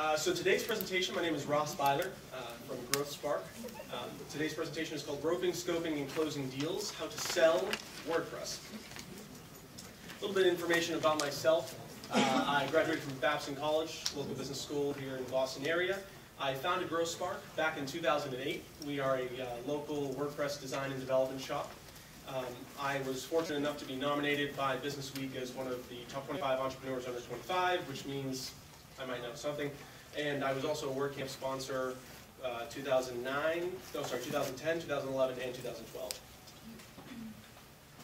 Uh, so today's presentation, my name is Ross Beyeler uh, from Growth Spark. Um, today's presentation is called Roping, Scoping, and Closing Deals, How to Sell WordPress. A little bit of information about myself. Uh, I graduated from Babson College, local business school here in the Boston area. I founded Growth Spark back in 2008. We are a uh, local WordPress design and development shop. Um, I was fortunate enough to be nominated by Business Week as one of the top 25 entrepreneurs under 25, which means I might know something. And I was also a WordCamp sponsor uh, 2009, no, sorry, 2010, 2011, and 2012.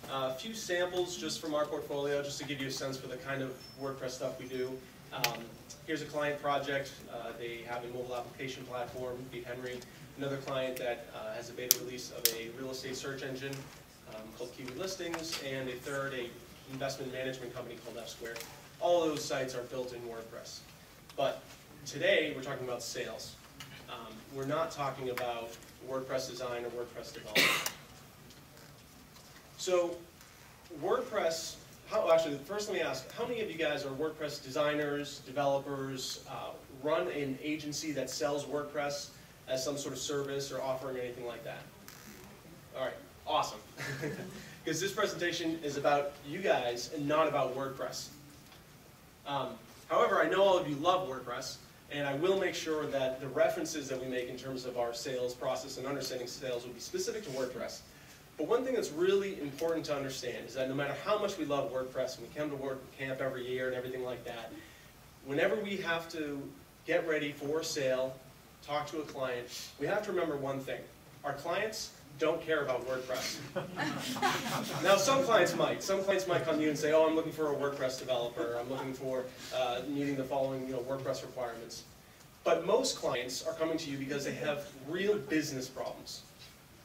Uh, a few samples just from our portfolio, just to give you a sense for the kind of WordPress stuff we do. Um, here's a client project. Uh, they have a mobile application platform, Beat Henry. Another client that uh, has a beta release of a real estate search engine um, called Kiwi Listings, and a third, a investment management company called F Squared. All those sites are built in WordPress. But today, we're talking about sales. Um, we're not talking about WordPress design or WordPress development. So WordPress, how, actually, first let me ask, how many of you guys are WordPress designers, developers, uh, run an agency that sells WordPress as some sort of service or offering or anything like that? All right, awesome. Because this presentation is about you guys and not about WordPress. Um, however, I know all of you love WordPress, and I will make sure that the references that we make in terms of our sales process and understanding sales will be specific to WordPress. But one thing that's really important to understand is that no matter how much we love WordPress and we come to WordCamp every year and everything like that, whenever we have to get ready for a sale, talk to a client, we have to remember one thing. Our clients don't care about WordPress. now, some clients might. Some clients might come to you and say, oh, I'm looking for a WordPress developer. I'm looking for uh, meeting the following you know, WordPress requirements. But most clients are coming to you because they have real business problems.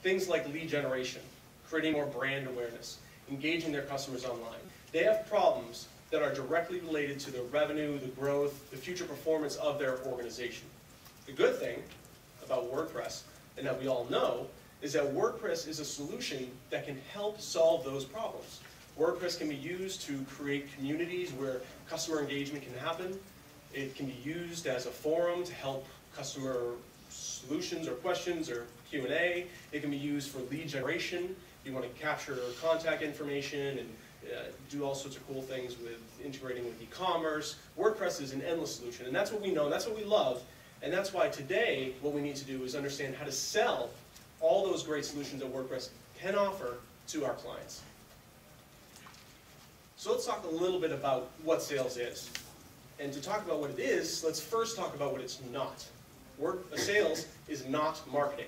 Things like lead generation, creating more brand awareness, engaging their customers online. They have problems that are directly related to the revenue, the growth, the future performance of their organization. The good thing about WordPress, and that we all know, is that WordPress is a solution that can help solve those problems. WordPress can be used to create communities where customer engagement can happen. It can be used as a forum to help customer solutions or questions or Q&A. It can be used for lead generation. You want to capture contact information and uh, do all sorts of cool things with integrating with e-commerce. WordPress is an endless solution, and that's what we know, and that's what we love, and that's why today what we need to do is understand how to sell all those great solutions that WordPress can offer to our clients. So let's talk a little bit about what sales is. And to talk about what it is, let's first talk about what it's not. Work, sales is not marketing.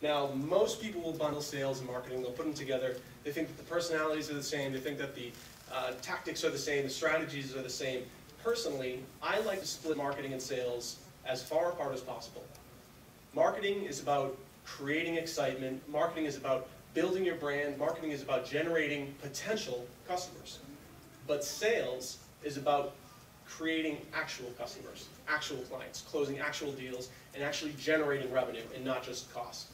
Now, most people will bundle sales and marketing, they'll put them together. They think that the personalities are the same, they think that the uh, tactics are the same, the strategies are the same. Personally, I like to split marketing and sales as far apart as possible. Marketing is about creating excitement. Marketing is about building your brand. Marketing is about generating potential customers. But sales is about creating actual customers, actual clients, closing actual deals, and actually generating revenue and not just cost.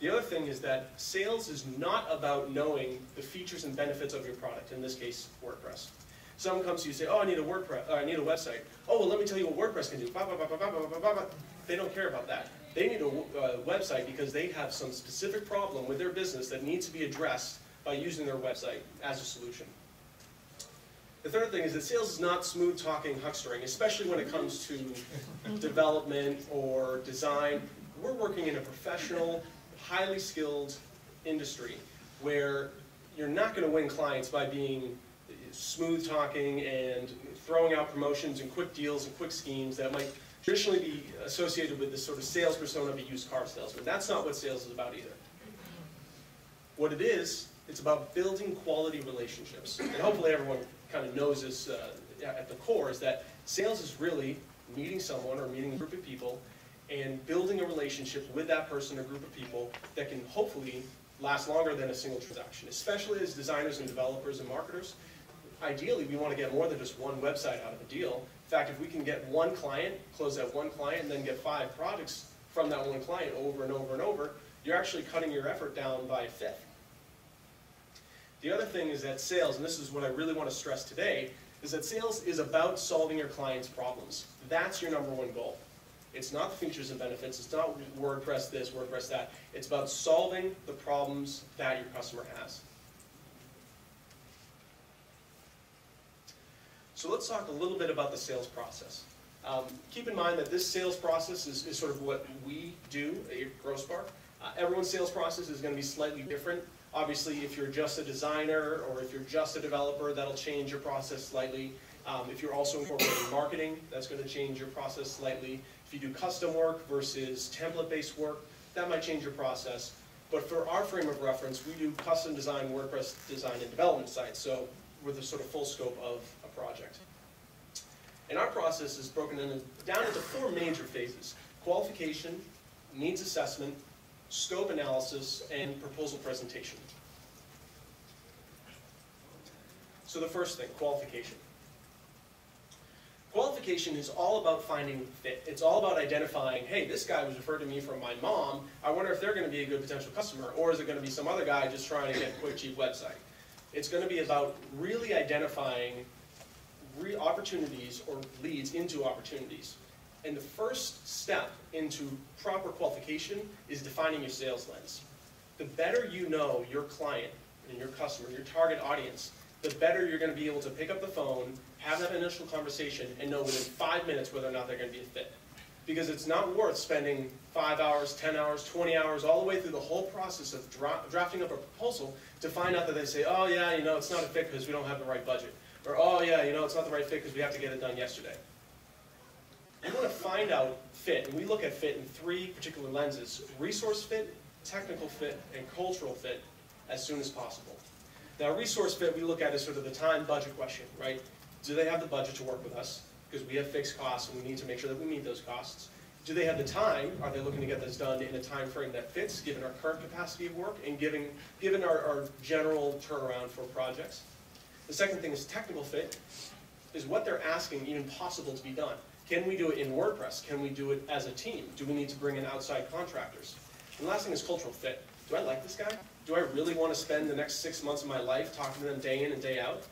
The other thing is that sales is not about knowing the features and benefits of your product, in this case, WordPress. Someone comes to you and say, oh, I need a WordPress, uh, I need a website. Oh, well, let me tell you what WordPress can do. They don't care about that. They need a uh, website because they have some specific problem with their business that needs to be addressed by using their website as a solution. The third thing is that sales is not smooth talking, huckstering, especially when it comes to development or design. We're working in a professional, highly skilled industry where you're not going to win clients by being smooth talking and throwing out promotions and quick deals and quick schemes that might traditionally be associated with this sort of sales persona of a used car salesman. That's not what sales is about either. What it is, it's about building quality relationships. And hopefully everyone kind of knows this uh, at the core, is that sales is really meeting someone or meeting a group of people and building a relationship with that person or group of people that can hopefully last longer than a single transaction, especially as designers and developers and marketers. Ideally, we want to get more than just one website out of a deal, in fact, if we can get one client, close that one client, and then get five projects from that one client over and over and over, you're actually cutting your effort down by a fifth. The other thing is that sales, and this is what I really want to stress today, is that sales is about solving your client's problems. That's your number one goal. It's not the features and benefits, it's not WordPress this, WordPress that. It's about solving the problems that your customer has. So let's talk a little bit about the sales process. Um, keep in mind that this sales process is, is sort of what we do at Growth Spark. Uh, everyone's sales process is going to be slightly different. Obviously, if you're just a designer or if you're just a developer, that'll change your process slightly. Um, if you're also incorporating marketing, that's going to change your process slightly. If you do custom work versus template-based work, that might change your process. But for our frame of reference, we do custom design, WordPress design, and development sites. So with a sort of full scope of project. And our process is broken into, down into four major phases. Qualification, needs assessment, scope analysis, and proposal presentation. So the first thing, qualification. Qualification is all about finding fit. It's all about identifying, hey, this guy was referred to me from my mom. I wonder if they're going to be a good potential customer, or is it going to be some other guy just trying to get a quick, cheap website? It's going to be about really identifying re opportunities or leads into opportunities. And the first step into proper qualification is defining your sales lens. The better you know your client and your customer, your target audience, the better you're going to be able to pick up the phone, have that initial conversation, and know within five minutes whether or not they're going to be a fit. Because it's not worth spending five hours, 10 hours, 20 hours, all the way through the whole process of dra drafting up a proposal to find out that they say, oh yeah, you know, it's not a fit because we don't have the right budget. Or, oh yeah, you know, it's not the right fit because we have to get it done yesterday. We want to find out fit, and we look at fit in three particular lenses, resource fit, technical fit, and cultural fit as soon as possible. Now, resource fit we look at as sort of the time budget question, right? Do they have the budget to work with us? Because we have fixed costs and we need to make sure that we meet those costs. Do they have the time? Are they looking to get this done in a time frame that fits, given our current capacity of work and given, given our, our general turnaround for projects? The second thing is technical fit. Is what they're asking even possible to be done? Can we do it in WordPress? Can we do it as a team? Do we need to bring in outside contractors? And the last thing is cultural fit. Do I like this guy? Do I really want to spend the next six months of my life talking to them day in and day out?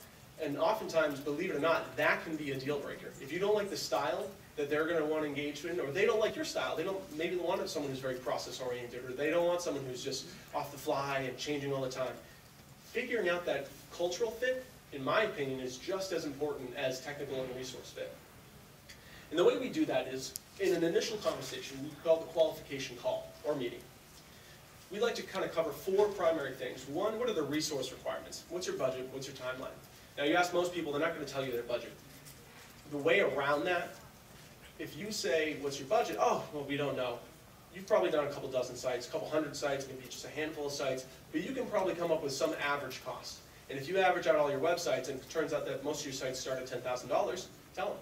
And oftentimes, believe it or not, that can be a deal breaker. If you don't like the style that they're going to want to engage in, or they don't like your style, they don't maybe want someone who's very process oriented, or they don't want someone who's just off the fly and changing all the time. Figuring out that cultural fit, in my opinion, is just as important as technical and resource fit. And the way we do that is, in an initial conversation, we call the qualification call, or meeting. We like to kind of cover four primary things. One, what are the resource requirements? What's your budget? What's your timeline? Now, you ask most people, they're not going to tell you their budget. The way around that, if you say, what's your budget? Oh, well, we don't know. You've probably done a couple dozen sites, a couple hundred sites, maybe just a handful of sites, but you can probably come up with some average cost. And if you average out all your websites and it turns out that most of your sites start at $10,000, tell them.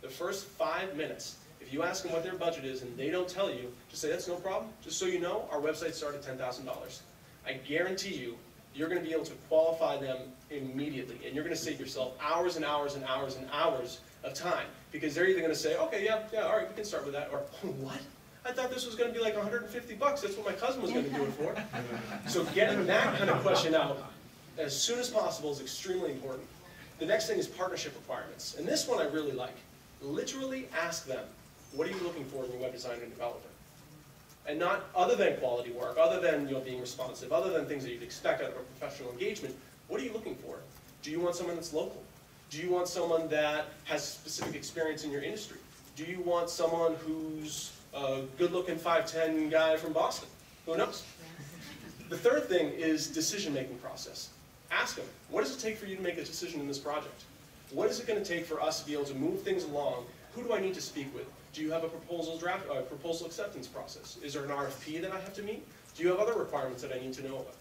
The first five minutes, if you ask them what their budget is and they don't tell you, just say, that's no problem. Just so you know, our website started $10,000. I guarantee you, you're going to be able to qualify them immediately. And you're going to save yourself hours and hours and hours and hours of time. Because they're either going to say, okay, yeah, yeah, all right, we can start with that. Or, what? I thought this was going to be like 150 bucks. That's what my cousin was going to do it for. so getting that kind of question out as soon as possible is extremely important. The next thing is partnership requirements. And this one I really like literally ask them, what are you looking for in your web designer and developer? And not other than quality work, other than you know, being responsive, other than things that you'd expect out of a professional engagement, what are you looking for? Do you want someone that's local? Do you want someone that has specific experience in your industry? Do you want someone who's a good-looking 5'10 guy from Boston? Who knows? The third thing is decision-making process. Ask them, what does it take for you to make a decision in this project? What is it going to take for us to be able to move things along? Who do I need to speak with? Do you have a proposal draft, uh, proposal acceptance process? Is there an RFP that I have to meet? Do you have other requirements that I need to know about?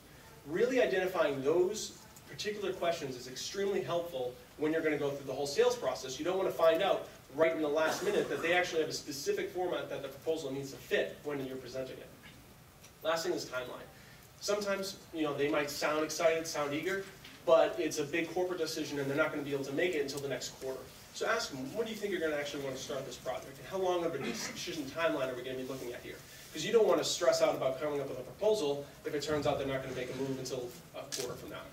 Really identifying those particular questions is extremely helpful when you're going to go through the whole sales process. You don't want to find out right in the last minute that they actually have a specific format that the proposal needs to fit when you're presenting it. Last thing is timeline. Sometimes, you know, they might sound excited, sound eager, but it's a big corporate decision and they're not going to be able to make it until the next quarter. So ask them, what do you think you're going to actually want to start this project? And how long of a decision timeline are we going to be looking at here? Because you don't want to stress out about coming up with a proposal if it turns out they're not going to make a move until a quarter from now.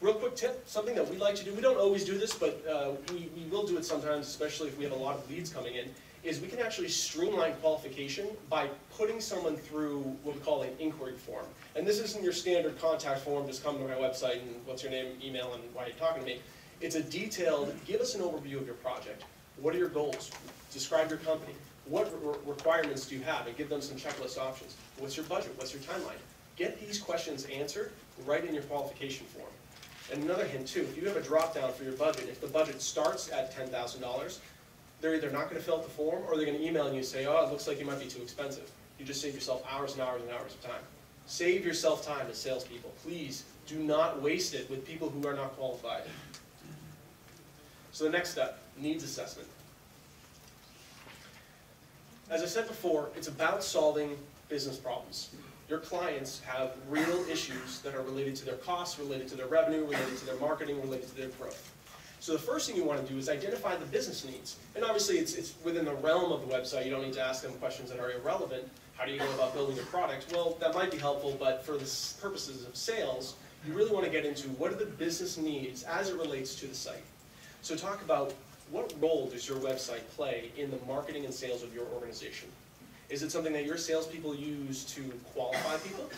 Real quick tip, something that we like to do, we don't always do this, but uh, we, we will do it sometimes, especially if we have a lot of leads coming in, is we can actually streamline qualification by putting someone through what we call an inquiry form. And this isn't your standard contact form, just come to my website and what's your name, email, and why are you talking to me. It's a detailed, give us an overview of your project. What are your goals? Describe your company. What re requirements do you have? And give them some checklist options. What's your budget? What's your timeline? Get these questions answered right in your qualification form. And another hint too, if you have a drop down for your budget, if the budget starts at $10,000, they're either not gonna fill out the form or they're gonna email you and say, oh, it looks like you might be too expensive. You just save yourself hours and hours and hours of time. Save yourself time as salespeople. Please do not waste it with people who are not qualified. So the next step, needs assessment. As I said before, it's about solving business problems. Your clients have real issues that are related to their costs, related to their revenue, related to their marketing, related to their growth. So the first thing you want to do is identify the business needs. And obviously it's, it's within the realm of the website, you don't need to ask them questions that are irrelevant. How do you go about building your product? Well, that might be helpful, but for the purposes of sales, you really want to get into what are the business needs as it relates to the site. So talk about what role does your website play in the marketing and sales of your organization? Is it something that your salespeople use to qualify people?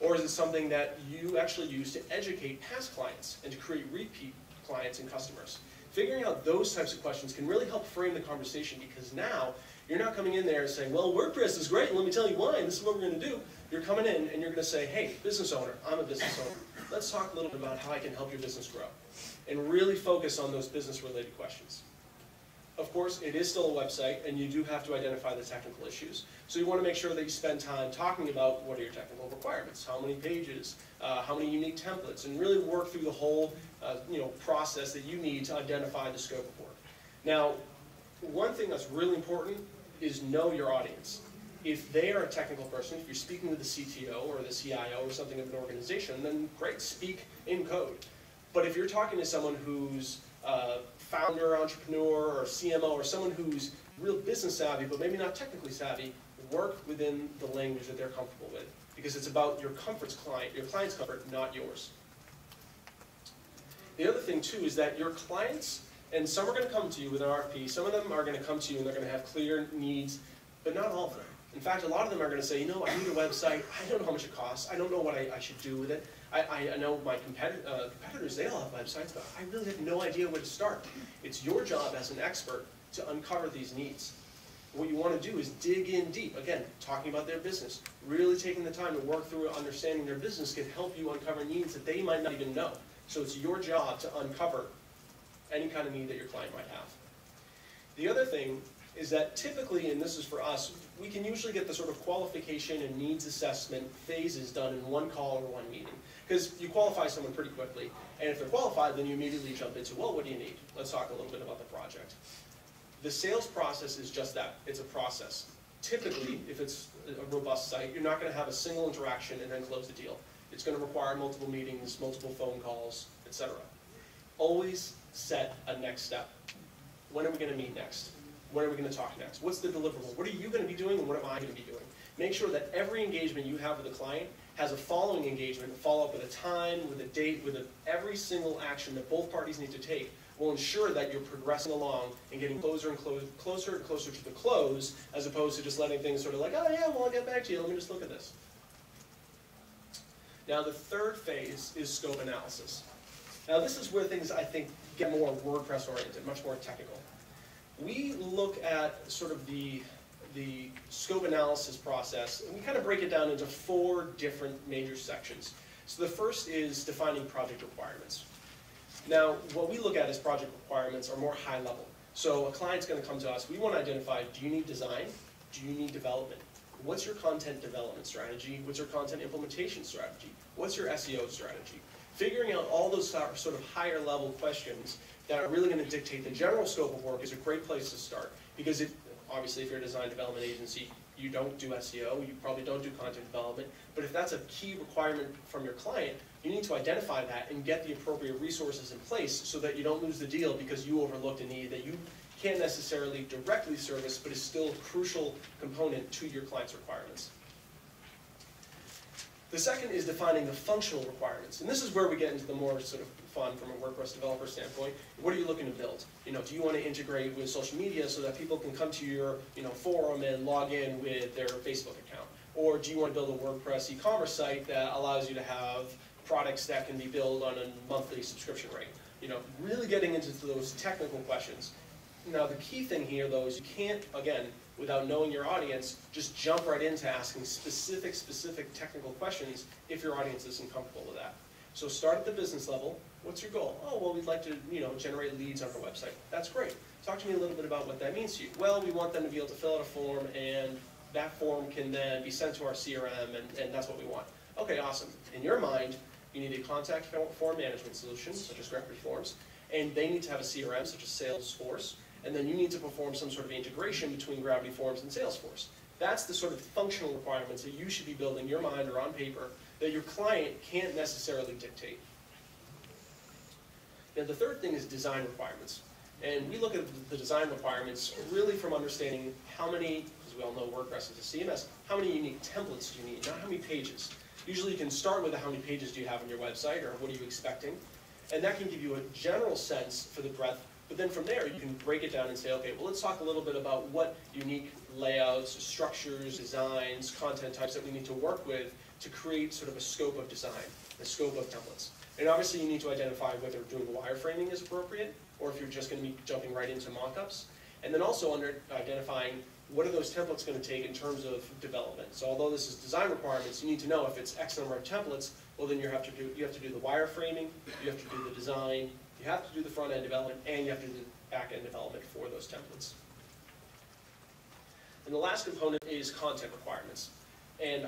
Or is it something that you actually use to educate past clients and to create repeat clients and customers. Figuring out those types of questions can really help frame the conversation because now you're not coming in there and saying, well, WordPress is great, let me tell you why, and this is what we're going to do. You're coming in and you're going to say, hey, business owner, I'm a business owner. Let's talk a little bit about how I can help your business grow. And really focus on those business-related questions. Of course, it is still a website, and you do have to identify the technical issues. So you want to make sure that you spend time talking about what are your technical requirements, how many pages, uh, how many unique templates, and really work through the whole uh, you know, process that you need to identify the scope of work. Now, one thing that's really important is know your audience. If they are a technical person, if you're speaking with the CTO or the CIO or something of an organization, then great, speak in code. But if you're talking to someone who's uh, founder, entrepreneur, or CMO, or someone who's real business savvy, but maybe not technically savvy, work within the language that they're comfortable with. Because it's about your comfort's client, your client's comfort, not yours. The other thing too is that your clients, and some are going to come to you with an RFP, some of them are going to come to you and they're going to have clear needs, but not all of them. In fact, a lot of them are going to say, you know, I need a website, I don't know how much it costs, I don't know what I, I should do with it. I, I know my competi uh, competitors, they all have websites, but I really have no idea where to start. It's your job as an expert to uncover these needs. What you want to do is dig in deep. Again, talking about their business. Really taking the time to work through understanding their business can help you uncover needs that they might not even know. So it's your job to uncover any kind of need that your client might have. The other thing is that typically, and this is for us, we can usually get the sort of qualification and needs assessment phases done in one call or one meeting. Because you qualify someone pretty quickly, and if they're qualified, then you immediately jump into, well, what do you need? Let's talk a little bit about the project. The sales process is just that, it's a process. Typically, if it's a robust site, you're not going to have a single interaction and then close the deal. It's going to require multiple meetings, multiple phone calls, etc. Always set a next step. When are we going to meet next? When are we going to talk next? What's the deliverable? What are you going to be doing and what am I going to be doing? Make sure that every engagement you have with a client has a following engagement, a follow up with a time, with a date, with a, every single action that both parties need to take will ensure that you're progressing along and getting closer and closer, closer and closer to the close, as opposed to just letting things sort of like, oh yeah, well I'll get back to you, let me just look at this. Now the third phase is scope analysis. Now this is where things, I think, get more WordPress oriented, much more technical. We look at sort of the the scope analysis process, and we kind of break it down into four different major sections. So the first is defining project requirements. Now, what we look at as project requirements are more high level. So a client's going to come to us, we want to identify, do you need design? Do you need development? What's your content development strategy? What's your content implementation strategy? What's your SEO strategy? Figuring out all those sort of higher level questions that are really going to dictate the general scope of work is a great place to start because it, obviously if you're a design development agency, you don't do SEO, you probably don't do content development, but if that's a key requirement from your client, you need to identify that and get the appropriate resources in place so that you don't lose the deal because you overlooked a need that you can't necessarily directly service, but is still a crucial component to your client's requirements. The second is defining the functional requirements, and this is where we get into the more sort of fun from a WordPress developer standpoint. What are you looking to build? You know, do you want to integrate with social media so that people can come to your, you know, forum and log in with their Facebook account? Or do you want to build a WordPress e-commerce site that allows you to have products that can be billed on a monthly subscription rate? You know, really getting into those technical questions. Now, the key thing here, though, is you can't, again, without knowing your audience, just jump right into asking specific, specific technical questions if your audience isn't comfortable with that. So start at the business level. What's your goal? Oh, well, we'd like to, you know, generate leads on our website. That's great. Talk to me a little bit about what that means to you. Well, we want them to be able to fill out a form, and that form can then be sent to our CRM, and, and that's what we want. Okay, awesome. In your mind, you need a contact form management solution, such as Gravity Forms, and they need to have a CRM, such as Salesforce, and then you need to perform some sort of integration between Gravity Forms and Salesforce. That's the sort of functional requirements that you should be building in your mind or on paper that your client can't necessarily dictate. Now the third thing is design requirements. And we look at the design requirements really from understanding how many, because we all know WordPress is a CMS, how many unique templates do you need, not how many pages. Usually you can start with how many pages do you have on your website or what are you expecting. And that can give you a general sense for the breadth but then from there, you can break it down and say, okay, well, let's talk a little bit about what unique layouts, structures, designs, content types that we need to work with to create sort of a scope of design, a scope of templates. And obviously, you need to identify whether doing wireframing is appropriate, or if you're just going to be jumping right into mockups. And then also under identifying what are those templates going to take in terms of development. So although this is design requirements, you need to know if it's X number of templates, well then you have to do, you have to do the wireframing, you have to do the design, you have to do the front-end development, and you have to do the back-end development for those templates. And the last component is content requirements. And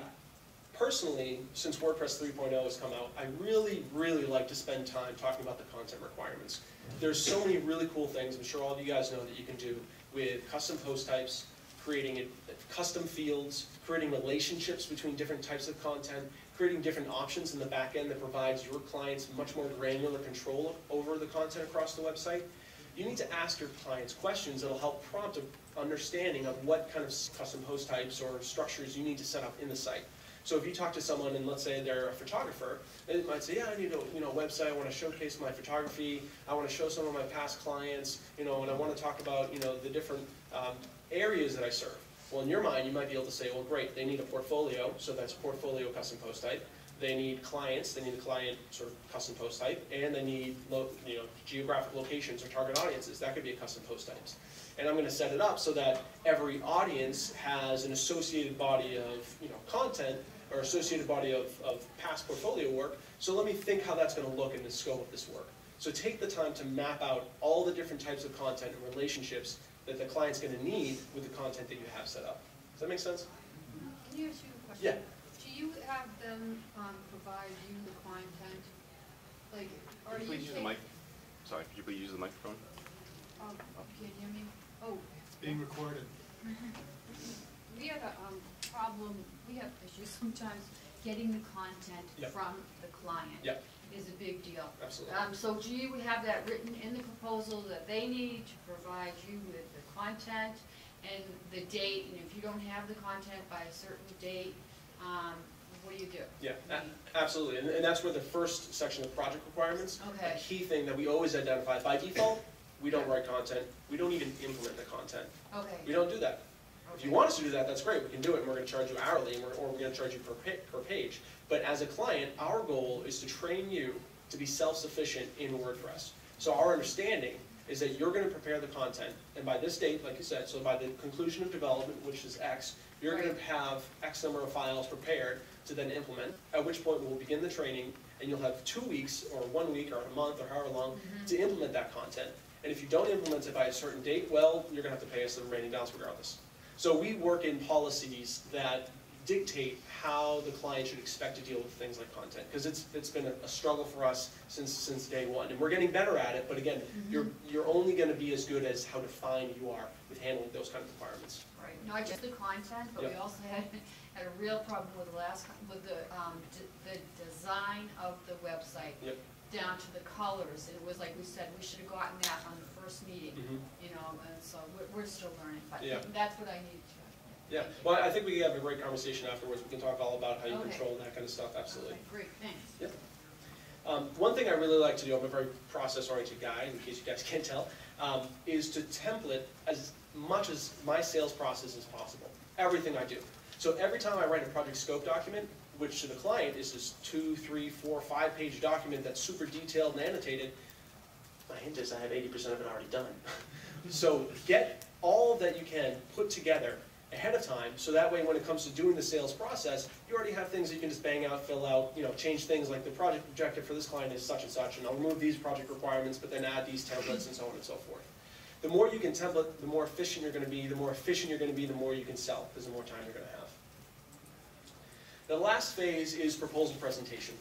personally, since WordPress 3.0 has come out, I really, really like to spend time talking about the content requirements. There's so many really cool things, I'm sure all of you guys know that you can do with custom post types, creating custom fields, creating relationships between different types of content, creating different options in the back end that provides your clients much more granular control over the content across the website. You need to ask your clients questions that will help prompt an understanding of what kind of custom post types or structures you need to set up in the site. So if you talk to someone and let's say they're a photographer, they might say, yeah, I need a you know, website, I want to showcase my photography, I want to show some of my past clients, you know, and I want to talk about you know, the different um, areas that I serve. Well, in your mind, you might be able to say, well, great, they need a portfolio, so that's portfolio custom post type. They need clients, they need a client sort of custom post type, and they need you know, geographic locations or target audiences. That could be a custom post types. And I'm going to set it up so that every audience has an associated body of you know, content or associated body of, of past portfolio work. So let me think how that's going to look in the scope of this work. So take the time to map out all the different types of content and relationships that the client's going to need with the content that you have set up. Does that make sense? Can you ask you a question? Yeah. Do you have them um, provide you the content? Like, are Could you you please use the mic? Sorry, could you please use the microphone? Oh, can you hear me? Oh, It's being recorded. we have a um, problem, we have issues sometimes getting the content Yep. from the client. Yep. Is a big deal. Absolutely. Um, so do you have that written in the proposal that they need to provide you with the content and the date, and if you don't have the content by a certain date, um, what do you do? Yeah, a- absolutely. And, and that's where the first section of project requirements, the Okay. key thing that we always identify, by default, we don't write content, we don't even implement the content. Okay. We don't do that. If you want us to do that, that's great, we can do it, and we're gonna charge you hourly, we're, or we're gonna charge you per per page. But as a client, our goal is to train you to be self-sufficient in WordPress. So our understanding is that you're gonna prepare the content, and by this date, like you said, so by the conclusion of development, which is X, you're gonna have X number of files prepared to then implement, at which point we'll begin the training, and you'll have two weeks, or one week, or a month, or however long, mm-hmm. to implement that content. And if you don't implement it by a certain date, well, you're gonna have to pay us the remaining balance regardless. So we work in policies that dictate how the client should expect to deal with things like content, because it's, it's been a, a struggle for us since, since day one, and we're getting better at it, but again, you're, you're only gonna be as good as how defined you are with handling those kind of requirements. Right, not just the content, but we also had, had a real problem with the last, with the, um, the design of the website. Yep. Down to the colors, it was like we said, we should have gotten that on the first meeting, Mhm. you know, and so we're, we're still learning, but Yeah. that's what I need to. Yeah, well, I think we can have a great conversation afterwards, we can talk all about how you Okay. control that kind of stuff, absolutely. Okay, great, thanks. Um, one thing I really like to do, I'm a very process-oriented guy, in case you guys can't tell, um, is to template as much as my sales process as possible, everything I do. So every time I write a project scope document, which to the client is this two, three, four, five-page document that's super detailed and annotated, my hint is I have eighty percent of it already done. So get all that you can put together ahead of time, so that way when it comes to doing the sales process, you already have things that you can just bang out, fill out, you know, change things like the project objective for this client is such and such, and I'll remove these project requirements, but then add these templates and so on and so forth. The more you can template, the more efficient you're gonna be, the more efficient you're gonna be, the more you can sell, because the more time you're gonna have. The last phase is proposal presentation.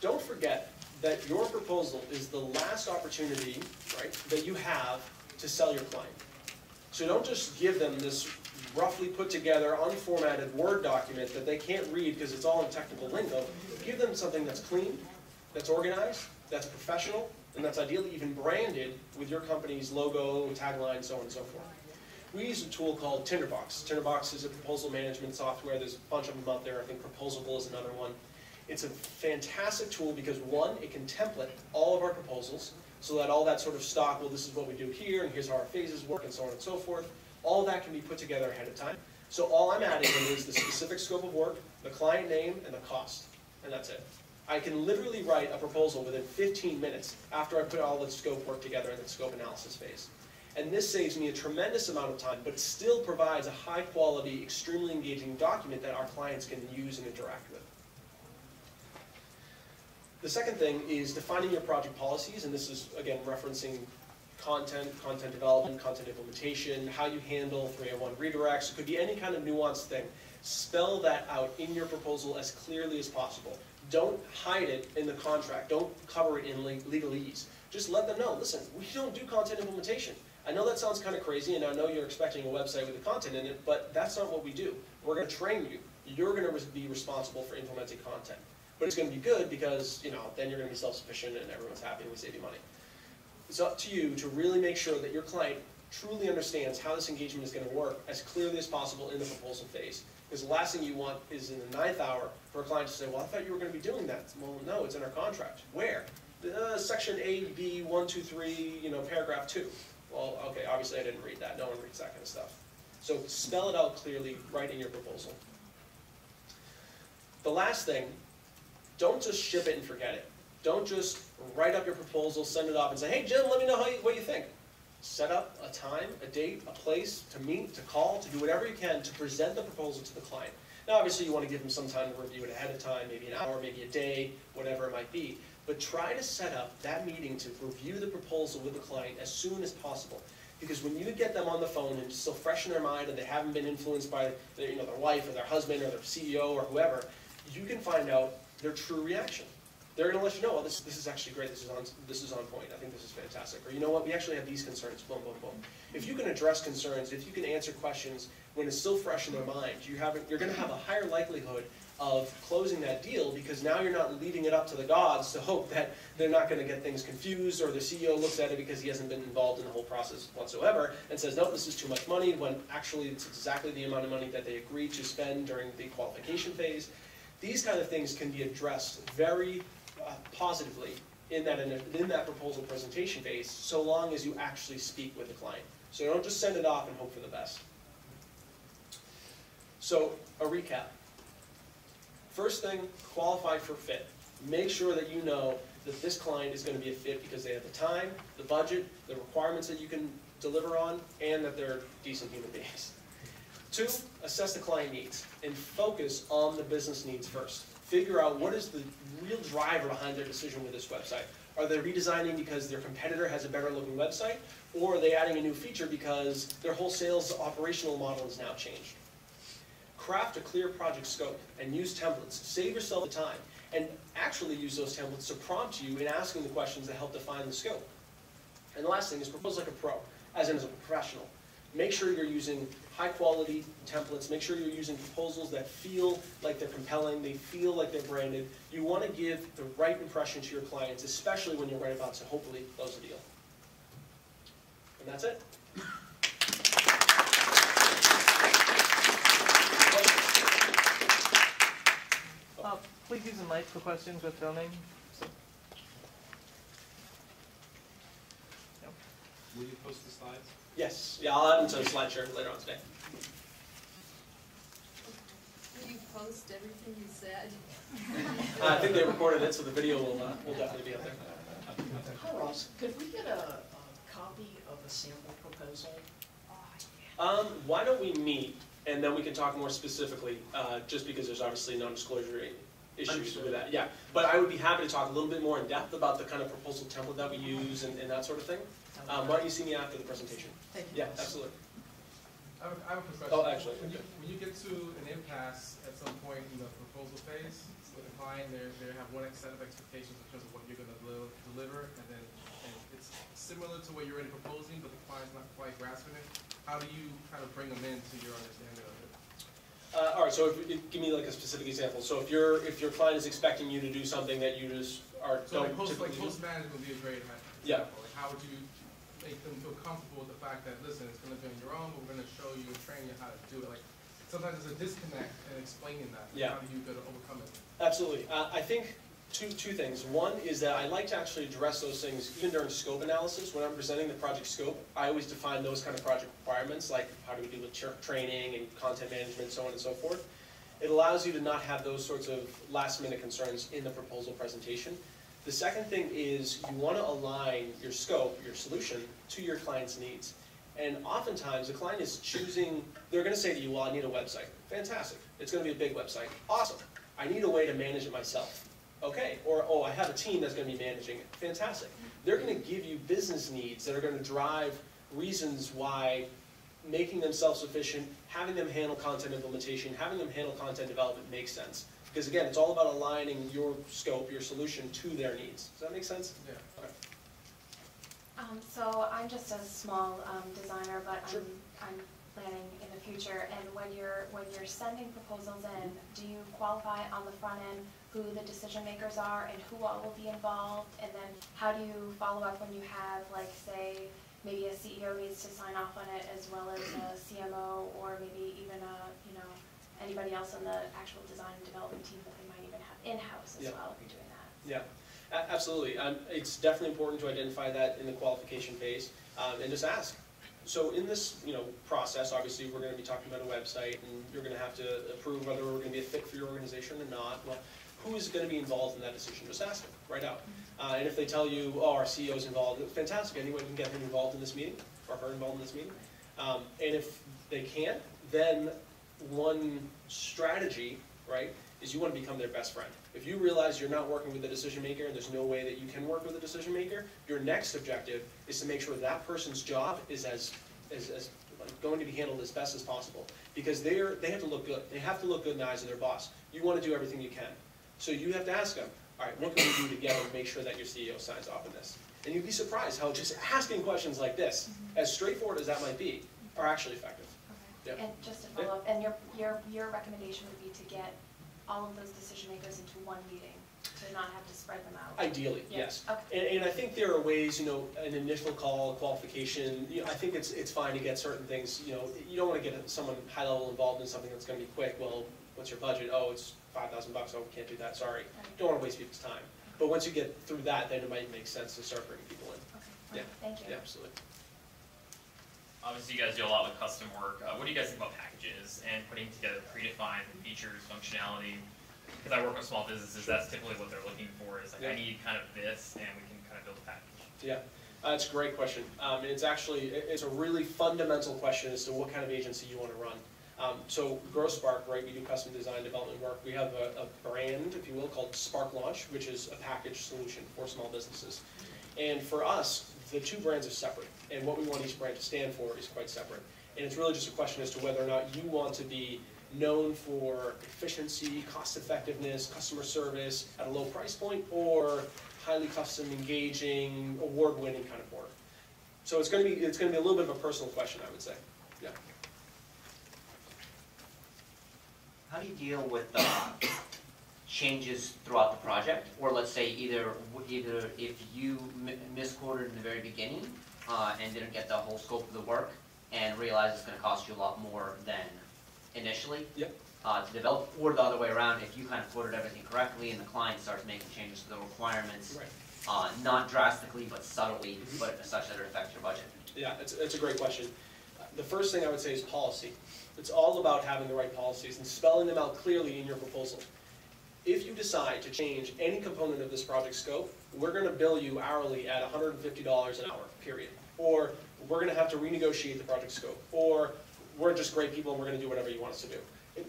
Don't forget that your proposal is the last opportunity, right, that you have to sell your client. So don't just give them this roughly put together, unformatted Word document that they can't read because it's all in technical lingo. Give them something that's clean, that's organized, that's professional, and that's ideally even branded with your company's logo, tagline, so on and so forth. We use a tool called Tinderbox. Tinderbox is a proposal management software. There's a bunch of them out there. I think Proposable is another one. It's a fantastic tool because one, it can template all of our proposals so that all that sort of stock, well, this is what we do here, and here's how our phases work, and so on and so forth. All that can be put together ahead of time. So all I'm adding in is the specific scope of work, the client name, and the cost, and that's it. I can literally write a proposal within 15 minutes after I put all the scope work together in the scope analysis phase. And this saves me a tremendous amount of time, but still provides a high-quality, extremely engaging document that our clients can use and interact with. The second thing is defining your project policies, and this is, again, referencing content, content development, content implementation, how you handle 301 redirects, it could be any kind of nuanced thing. Spell that out in your proposal as clearly as possible. Don't hide it in the contract, don't cover it in legalese. Just let them know, listen, we don't do content implementation. I know that sounds kind of crazy, and I know you're expecting a website with the content in it, but that's not what we do. We're gonna train you. You're gonna be responsible for implementing content. But it's gonna be good because, you know, then you're gonna be self-sufficient and everyone's happy and we save you money. It's up to you to really make sure that your client truly understands how this engagement is gonna work as clearly as possible in the proposal phase. Because the last thing you want is in the ninth hour for a client to say, well, I thought you were gonna be doing that. Well, no, it's in our contract. Where? Uh, section A, B, one, two, three, you know, paragraph two. Well, okay, obviously I didn't read that. No one reads that kind of stuff. So spell it out clearly right in your proposal. The last thing, don't just ship it and forget it. Don't just write up your proposal, send it off and say, hey, Jim, let me know how you, what you think. Set up a time, a date, a place to meet, to call, to do whatever you can to present the proposal to the client. Now, obviously, you want to give them some time to review it ahead of time, maybe an hour, maybe a day, whatever it might be. But try to set up that meeting to review the proposal with the client as soon as possible. Because when you get them on the phone and still fresh in their mind and they haven't been influenced by their, you know, their wife or their husband or their CEO or whoever, you can find out their true reaction. They're gonna let you know, oh, this, this is actually great, this is on, this is on point, I think this is fantastic. Or you know what, we actually have these concerns, boom, boom, boom. If you can address concerns, if you can answer questions when it's still fresh in their mind, you have, you're gonna have a higher likelihood of closing that deal because now you're not leaving it up to the gods to hope that they're not gonna get things confused or the CEO looks at it because he hasn't been involved in the whole process whatsoever and says, nope, this is too much money, when actually it's exactly the amount of money that they agreed to spend during the qualification phase. These kind of things can be addressed very uh, positively in that, in that proposal presentation phase, so long as you actually speak with the client. So don't just send it off and hope for the best. So, a recap. First thing, qualify for fit. Make sure that you know that this client is gonna be a fit because they have the time, the budget, the requirements that you can deliver on, and that they're decent human beings. Two, assess the client needs and focus on the business needs first. Figure out what is the real driver behind their decision with this website. Are they redesigning because their competitor has a better looking website? Or are they adding a new feature because their whole sales operational model has now changed? Craft a clear project scope and use templates. Save yourself the time and actually use those templates to prompt you in asking the questions that help define the scope. And the last thing is propose like a pro, as in as a professional. Make sure you're using high quality templates. Make sure you're using proposals that feel like they're compelling, they feel like they're branded. You want to give the right impression to your clients, especially when you're right about to hopefully close a deal. And that's it. Uh, please use the mic for questions with filming. Will you post the slides? Yes, yeah, I'll add them to the slideshow later on today. Will you post everything you said? Uh, I think they recorded it, so the video will, uh, will definitely be up there. Hi Ross, could we get a, a copy of a sample proposal? Um, why don't we meet, and then we can talk more specifically, uh, just because there's obviously non-disclosure issues Understood. with that, yeah. But I would be happy to talk a little bit more in depth about the kind of proposal template that we use and, and that sort of thing. Um, why don't you see me after the presentation? Thank you. Yeah, absolutely. I have, I have a question. Oh, actually, When you, when you get to an impasse at some point in the proposal phase, with the client, they they have one set of expectations in terms of what you're gonna deliver, and then, and it's similar to what you're already proposing, but the client's not quite grasping it. How do you kind of bring them into your understanding of it? Uh, all right, so if, if- give me like a specific example. So if your, if your client is expecting you to do something that you just are, So don't post, like typically do. post management would be a great Yeah. example. Like how would you make them feel comfortable with the fact that, listen, it's gonna be on your own, but we're gonna show you and train you how to do it? Like, sometimes there's a disconnect in explaining that. Yeah. How do you go to overcome it? Absolutely. Uh, I think two, two things. One is that I like to actually address those things even during scope analysis. When I'm presenting the project scope, I always define those kind of project requirements, like how do we deal with training and content management, so on and so forth. It allows you to not have those sorts of last minute concerns in the proposal presentation. The second thing is you want to align your scope, your solution, to your client's needs. And oftentimes, the client is choosing, they're gonna say to you, well, I need a website. Fantastic, it's gonna be a big website. Awesome, I need a way to manage it myself. Okay, or, oh, I have a team that's gonna be managing it. Fantastic. They're gonna give you business needs that are gonna drive reasons why making them self-sufficient, having them handle content implementation, having them handle content development makes sense. Because again, it's all about aligning your scope, your solution to their needs. Does that make sense? Yeah. Um, so I'm just a small, um, designer, but. I'm, I'm planning in the future, and when you're, when you're sending proposals in, do you qualify on the front end who the decision makers are and who all will be involved? And then how do you follow up when you have, like, say, maybe a CEO needs to sign off on it as well as a CMO, or maybe even a, you know, anybody else on the actual design and development team that they might even have in-house as Yeah. well if you're doing that? Yeah, absolutely. Um, It's definitely important to identify that in the qualification phase, um, and just ask. So in this, you know, process, obviously, we're gonna be talking about a website, and you're gonna have to approve whether we're gonna be a fit for your organization or not. Well, who is gonna be involved in that decision? Just ask them, right out. Uh, And if they tell you, oh, our CEO's involved, fantastic, anyone can get him involved in this meeting, or her involved in this meeting. Um, And if they can't, then one strategy, right, is you want to become their best friend. If you realize you're not working with the decision maker and there's no way that you can work with the decision maker, your next objective is to make sure that person's job is as, as, as like, going to be handled as best as possible. Because they're, they have to look good, they have to look good in the eyes of their boss. You want to do everything you can. So you have to ask them, all right, what can we do together to make sure that your CEO signs off on this? And you'd be surprised how just asking questions like this, mm-hmm. as straightforward as that might be, are actually effective. Okay. Yeah. And just to follow up, and your, your, your recommendation would be to get all of those decision makers into one meeting, to not have to spread them out? Ideally, Yeah, yes. Okay, And, and I think there are ways, you know, an initial call, qualification, you know, I think it's, it's fine to get certain things, you know, you don't wanna get someone high level involved in something that's gonna be quick, well, what's your budget? Oh, it's five thousand bucks, oh, we can't do that, sorry. Right. Don't wanna waste people's time. But once you get through that, then it might make sense to start bringing people in. okay, Yeah. thank you. Yeah, absolutely. Obviously, you guys do a lot with custom work. Uh, what do you guys think about packages and putting together predefined features, functionality? Because I work with small businesses, that's typically what they're looking for. Is like, Yeah. I need kind of this, and we can kind of build a package. Yeah, uh, it's a great question. Um, it's actually, it's a really fundamental question as to what kind of agency you want to run. Um, so Growth Spark, right, we do custom design development work. We have a, a brand, if you will, called Spark Launch, which is a package solution for small businesses. And for us, the two brands are separate, and what we want each brand to stand for is quite separate. And it's really just a question as to whether or not you want to be known for efficiency, cost effectiveness, customer service at a low price point, or highly custom, engaging, award-winning kind of work. So it's gonna be, it's gonna be a little bit of a personal question, I would say, yeah. How do you deal with uh, changes throughout the project? Or let's say either, either if you mi- misquoted in the very beginning uh, and didn't get the whole scope of the work and realize it's gonna cost you a lot more than initially? Yep. uh, to develop, or the other way around, if you kind of quoted everything correctly and the client starts making changes to the requirements, Right. uh, not drastically, but subtly, Mhm. but such that it affects your budget. Yeah, it's, it's a great question. The first thing I would say is policy. It's all about having the right policies and spelling them out clearly in your proposal. If you decide to change any component of this project scope, we're gonna bill you hourly at hundred and fifty dollars an hour, period. Or, we're gonna have to renegotiate the project scope, or, we're just great people and we're gonna do whatever you want us to do.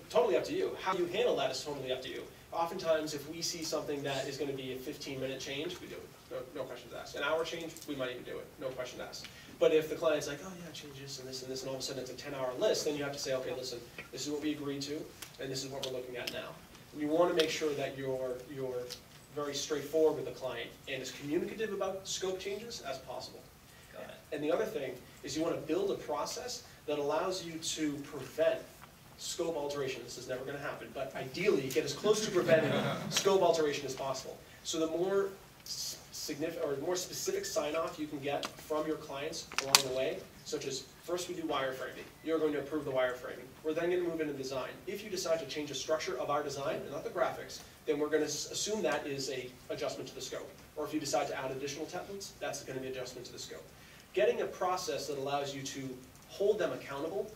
Totally up to you. How you handle that is totally up to you. Oftentimes, if we see something that is gonna be a fifteen-minute change, we do it, no, no questions asked. An hour change, we might even do it, no questions asked. But if the client's like, oh yeah, change this and this and this, and all of a sudden it's a ten-hour list, then you have to say, okay, listen, this is what we agreed to, and this is what we're looking at now. We wanna make sure that you're, you're very straightforward with the client and as communicative about scope changes as possible. And the other thing is you wanna build a process that allows you to prevent scope alteration. This is never gonna happen, but ideally, get as close to preventing scope alteration as possible. So the more significant, or more specific sign-off you can get from your clients along the way, such as, first we do wireframing, you're going to approve the wireframing. We're then gonna move into design. If you decide to change the structure of our design, and not the graphics, then we're gonna assume that is a adjustment to the scope. Or if you decide to add additional templates, that's gonna be an adjustment to the scope. Getting a process that allows you to hold them accountable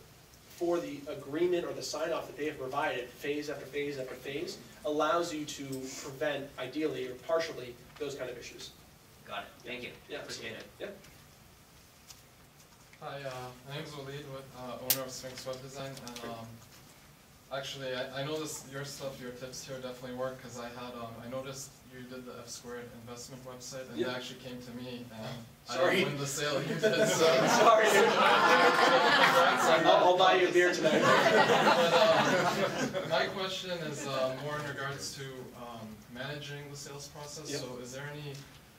for the agreement or the sign-off that they have provided, phase after phase after phase, allows you to prevent, ideally or partially, those kind of issues. Got it, thank you, Yeah. appreciate it. Yeah. Hi, uh, my name's Walid, with, uh, owner of Sphinx Web Design, and, um, actually, I, I noticed your stuff, your tips here definitely work, cause I had, um, I noticed you did the F squared investment website, and they Yeah. actually came to me, and I Sorry. didn't win the sale you did, so. Sorry. I'll, I'll buy you a beer tonight. But, um, My question is, uh, more in regards to, um, managing the sales process, Yep. so is there any,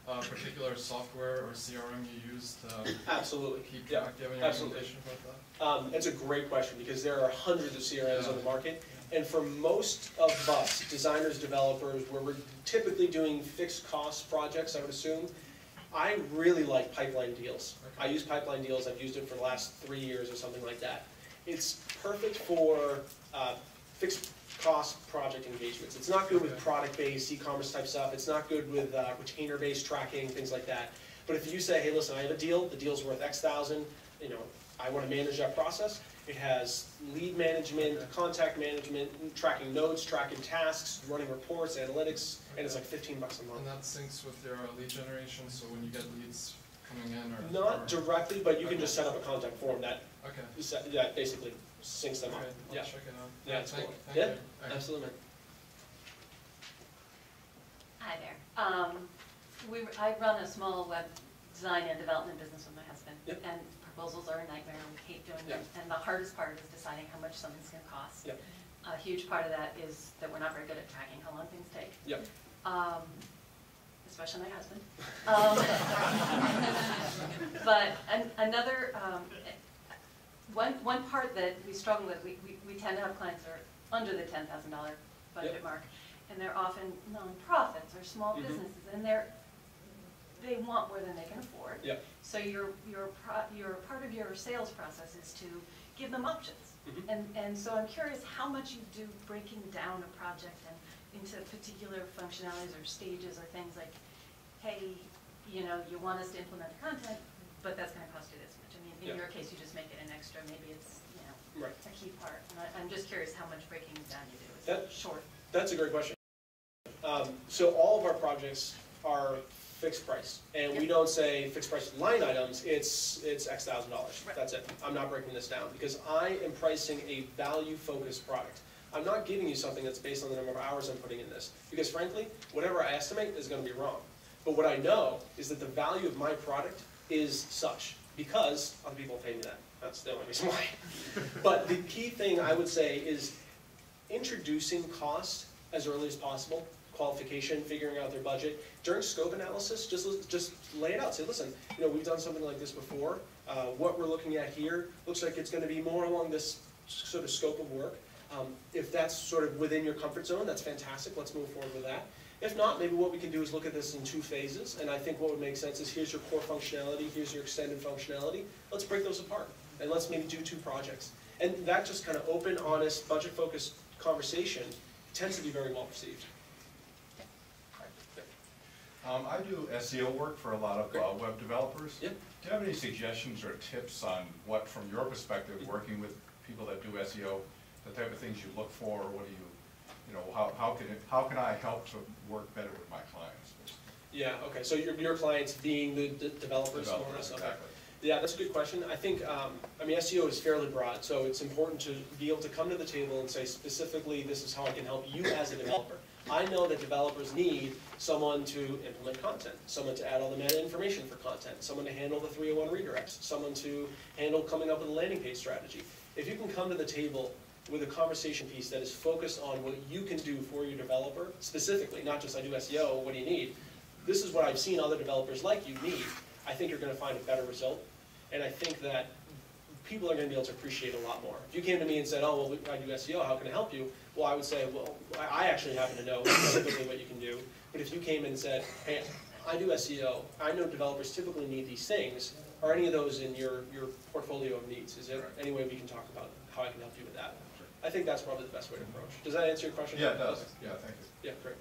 uh, particular software or CRM you use to Absolutely. keep Yeah, track, do you have any absolutely. about that? Um, it's a great question, because there are hundreds of CRMs on the market, and for most of us, designers, developers, where we're typically doing fixed cost projects, I would assume, I really like PipelineDeals. I use PipelineDeals, I've used it for the last three years or something like that. It's perfect for, uh, fixed cost project engagements. It's not good with product-based, e-commerce type stuff, it's not good with, uh, retainer-based tracking, things like that. But if you say, hey, listen, I have a deal, the deal's worth X thousand, you know, I wanna manage that process. It has lead management, contact management, tracking notes, tracking tasks, running reports, analytics, and it's like fifteen bucks a month. And that syncs with your lead generation, so when you get leads coming in or? Not or- directly, but you can just set up a contact form that, Okay, set- that basically syncs them up. okay, I'll Yeah, check it out. Yeah, it's Thank, cool. thank Yeah, you. Okay. absolutely. Hi there. Um, we, I run a small web design and development business with my husband. Yep. And proposals are a nightmare, we hate doing them. And the hardest part is deciding how much something's gonna cost. Yep. A huge part of that is that we're not very good at tracking how long things take. Yep. Um, especially my husband. Um, But an, another, um, one, one part that we struggle with, we, we, we tend to have clients that are under the ten thousand dollar budget Yep. mark. And they're often nonprofits or small Mhm. businesses, and they're, they want more than they can afford. Yep. So your, your pro, your, part of your sales process is to give them options. Mhm. And, and so I'm curious how much you do breaking down a project and into particular functionalities or stages or things like, hey, you know, you want us to implement the content, but that's gonna cost you this much. I mean, in Yeah. your case, you just make it an extra, maybe it's, you know, Right. a key part. And I, I'm just curious how much breaking down you do. That- It's short. That's a great question. Um, so all of our projects are fixed price, and we don't say fixed price line items, it's, it's X thousand dollars. Right. That's it. I'm not breaking this down, because I am pricing a value-focused product. I'm not giving you something that's based on the number of hours I'm putting in this, because frankly, whatever I estimate is gonna be wrong. But what I know is that the value of my product is such, because other people pay me that. That's the only reason why. But the key thing I would say is introducing cost as early as possible, qualification, figuring out their budget. During scope analysis, just, just lay it out, say, listen, you know, we've done something like this before. Uh, what we're looking at here looks like it's gonna be more along this sort of scope of work. Um, if that's sort of within your comfort zone, that's fantastic, let's move forward with that. If not, maybe what we can do is look at this in two phases, and I think what would make sense is here's your core functionality, here's your extended functionality. Let's break those apart, and let's maybe do two projects. And that just kind of open, honest, budget-focused conversation tends to be very well received. Um, I do SEO work for a lot of uh, web developers. Yep. Do you have any suggestions or tips on what, from your perspective, working with people that do SEO, the type of things you look for, or what do you, you know, how, how can it, how can I help to work better with my clients? Yeah, okay, so your, your clients being the de- developers more or Developers, less, okay. exactly. Yeah, that's a good question. I think, um, I mean, SEO is fairly broad, so it's important to be able to come to the table and say specifically, this is how I can help you as a developer. I know that developers need someone to implement content, someone to add all the meta information for content, someone to handle the 301 redirects, someone to handle coming up with a landing page strategy. If you can come to the table with a conversation piece that is focused on what you can do for your developer, specifically, not just I do SEO, what do you need? This is what I've seen other developers like you need. I think you're gonna find a better result. And I think that people are gonna be able to appreciate a lot more. If you came to me and said, oh, well, I do SEO, how can I help you? Well, I would say, well, I I actually happen to know typically what you can do. But if you came and said, hey, I do SEO, I know developers typically need these things, are any of those in your, your portfolio of needs? Is there any way we can talk about how I can help you with that? I think that's probably the best way to approach. Does that answer your question? Yeah, it does, yeah, thank you. Yeah, great.